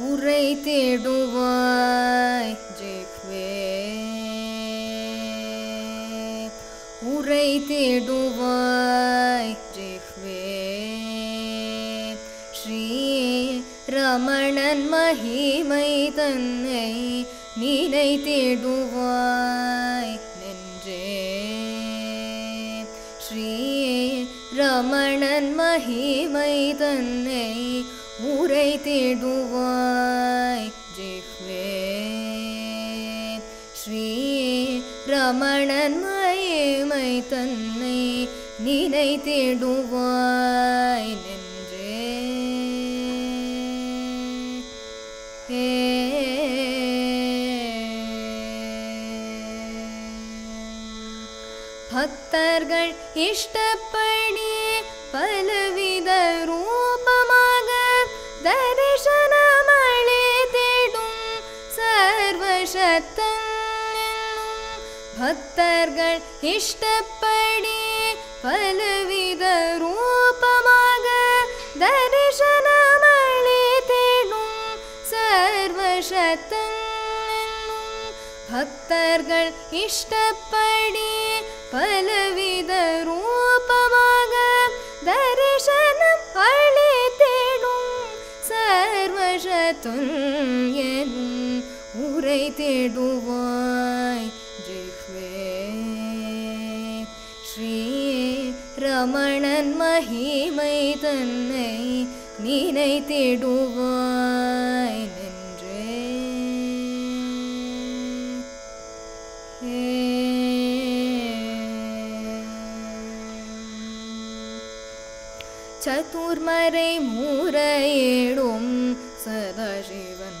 உரை தேடுவாய் ஜிஹ்வே உரை தேடுவாய் ஜிஹ்வே ஸ்ரீ ரமணன் மகிமை தன்னை நீனை தேடுவாய் நெஞ்சே ஸ்ரீ ரமணன் மகிமை தன்னை உரை தேடுவாய் ஜிஹ்வே ஸ்ரீ ரமணன் மகிமை தன்னை நினை தேடுவாய் நெஞ்சே பக்தர்கள் இஷ்டப்படி சர்வசத்தன் பக்தர்கள் இஷ்டப்படி பலவித ரூபமாக தரிசனமளி தேடும் சர்வசத்தன் பக்தர்கள் இஷ்டப்படி பலவித ரூபமாக தரிசனம் அளி தேடும் சர்வசத்துன் எனும் உரை தேடுவாய். ஜிஹ்வே ஸ்ரீ ரமணன் மகிமை தன்னை நீனை தேடுவாய் நென்றே. சதுர்மறை மூரையிடும் சதாசிவன்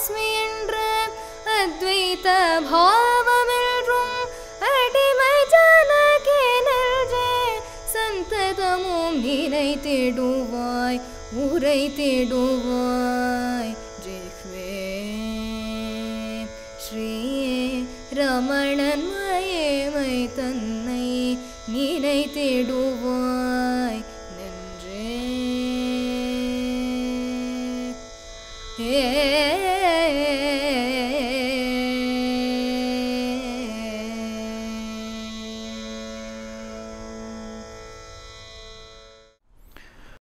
அஸ்மி என்ற அத்வைத பாவமென்றும் அடிமை ஜானகே நின்றே சந்ததமும் நினை தேடுவாய் உரை தேடுவாய். ஜெஹ்வே ஸ்ரீ ரமணன் மயமை தன்னை நினை தேடுவாய். நன்றே. ஏ